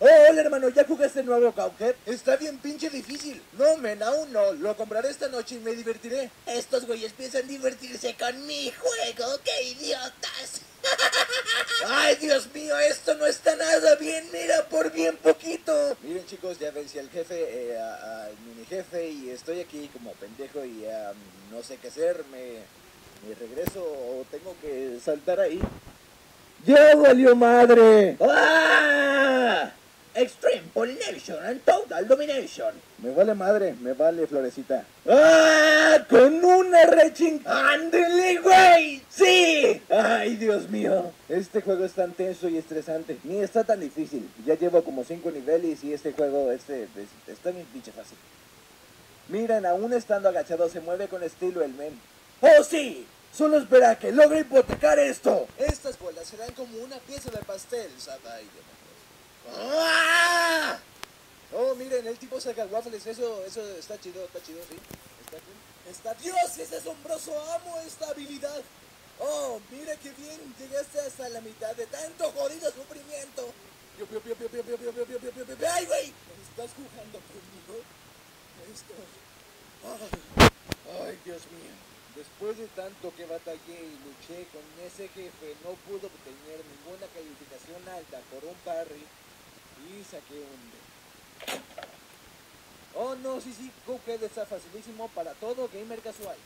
Oh, hola hermano, ¿ya jugaste el nuevo Cuphead? Está bien pinche difícil. No, men, aún no. Lo compraré esta noche y me divertiré. Estos güeyes piensan divertirse con mi juego, qué idiotas. Ay, Dios mío, esto no está nada bien, mira, por bien poquito. Miren chicos, ya vencí al jefe, eh, a- al mini jefe y estoy aquí como pendejo y no sé qué hacer. Me, me regreso o tengo que saltar ahí. ¡Ya valió madre! ¡Ah! Pollination and Total Domination. Me vale madre, me vale florecita. ¡Ah! ¡Con una reching! ¡Ándele, güey! ¡Sí! ¡Ay, Dios mío! Este juego es tan tenso y estresante. Ni está tan difícil. Ya llevo como 5 niveles y este juego este, es- está bien pinche fácil. Miren, aún estando agachado se mueve con estilo el men. ¡Oh, sí! Solo espera que logre hipotecar esto. Estas bolas serán como una pieza de pastel, Sabai. ¡Ah! No, miren, el tipo saca waffles, eso, eso está chido, está chido, sí. Está bien. Está Dios, es asombroso, amo esta habilidad. Oh, mira qué bien, llegaste hasta la mitad de tanto jodido sufrimiento. ¡Ay, güey! ¿Estás jugando conmigo? Esto... Ay, Dios mío. Después de tanto que batallé y luché con ese jefe, no pudo obtener ninguna calificación alta por un parry y saqué un D. Oh no, sí, sí, Cuphead está facilísimo para todo gamer casual.